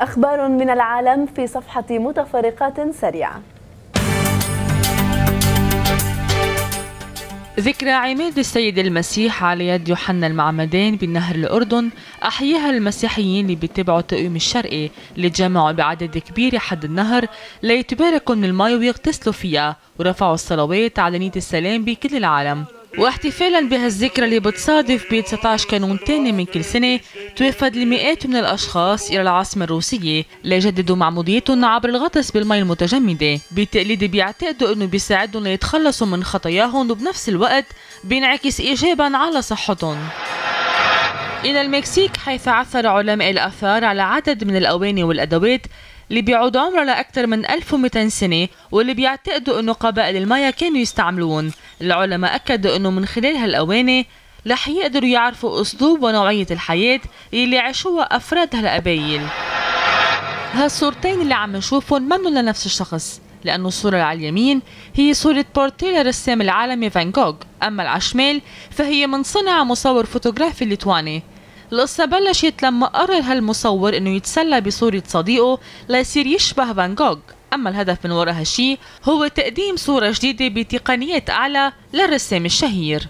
أخبار من العالم في صفحة متفرقات سريعة. ذكرى عماد السيد المسيح على يد يوحنا المعمدان بنهر الأردن أحياها المسيحيين اللي بيتبعوا التقويم الشرقي اللي تجمعوا بعدد كبير حد النهر ليتباركوا من المي ويغتسلوا فيها ورفعوا الصلوات على نية السلام بكل العالم. واحتفالا بهالذكرى اللي بتصادف ب 19 كانون تاني من كل سنة توفد المئات من الأشخاص إلى العاصمة الروسية ليجددوا معموديتهم عبر الغطس بالمي المتجمدة بالتقليد بيعتقدوا أنه بيساعدهم ليتخلصوا من خطاياهم وبنفس الوقت بينعكس إيجابا على صحتهم. إلى المكسيك حيث عثر علماء الآثار على عدد من الأواني والأدوات اللي بيعود عمرها لأكثر من 1200 سنة واللي بيعتقدوا أنه قبائل المايا كانوا يستعملون. العلماء أكدوا أنه من خلال هالأواني رح يقدروا يعرفوا أسلوب ونوعية الحياة اللي عاشوها أفراد هالقبايل هالصورتين اللي عم نشوفهم منن لنفس الشخص لأنه الصورة على اليمين هي صورة بورتريه للرسام العالمي فان جوخ أما على الشمال فهي من صنع مصور فوتوغرافي ليتواني. القصة بلشت لما قرر هالمصور إنه يتسلى بصورة صديقه ليصير يشبه فان جوخ أما الهدف من وراء هالشي هو تقديم صورة جديدة بتقنيات أعلى للرسام الشهير.